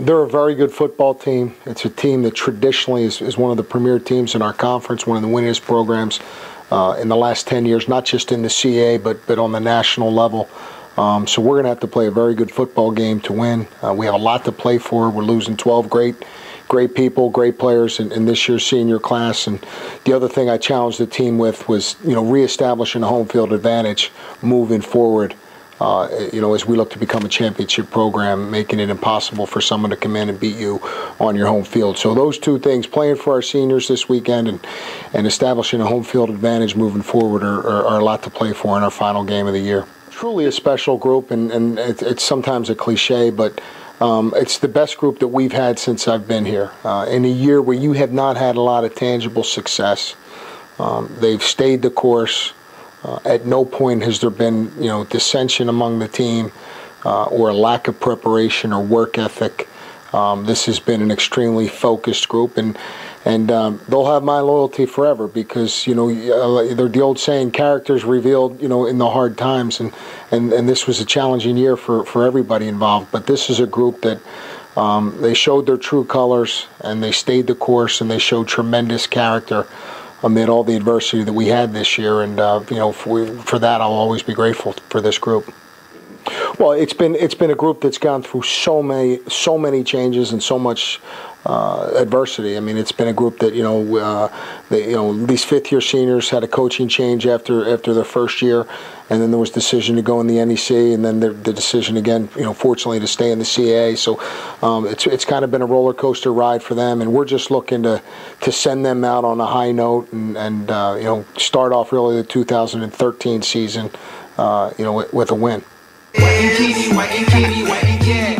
they're a very good football team. It's a team that traditionally is, is one of the premier teams in our conference, one of the winningest programs uh, in the last 10 years, not just in the CAA, but, but on the national level. Um, so we're going to have to play a very good football game to win. Uh, we have a lot to play for. We're losing 12 great, great people, great players in, in, this year's senior class. And the other thing I challenged the team with was, you know, reestablishing a home field advantage moving forward. Uh, you know, as we look to become a championship program, making it impossible for someone to come in and beat you on your home field. So those two things, playing for our seniors this weekend and, and establishing a home field advantage moving forward, are, are, are a lot to play for in our final game of the year truly a special group, and, and it, it's sometimes a cliche, but um, it's the best group that we've had since I've been here. Uh, in a year where you have not had a lot of tangible success, um, they've stayed the course. Uh, at no point has there been, you know, dissension among the team uh, or a lack of preparation or work ethic. Um, this has been an extremely focused group, and and um, they'll have my loyalty forever because you know uh, they're the old saying characters revealed you know in the hard times and and, and this was a challenging year for, for everybody involved but this is a group that um, they showed their true colors and they stayed the course and they showed tremendous character amid all the adversity that we had this year and uh, you know for, for that I'll always be grateful for this group. Well, it's been it's been a group that's gone through so many so many changes and so much uh, adversity. I mean, it's been a group that you know, uh, they, you know, these fifth year seniors had a coaching change after after their first year, and then there was decision to go in the NEC, and then the, the decision again, you know, fortunately to stay in the CAA. So um, it's it's kind of been a roller coaster ride for them, and we're just looking to to send them out on a high note and and uh, you know start off really the 2013 season, uh, you know, with, with a win. Wacky kitty, wacky kitty, and yeah.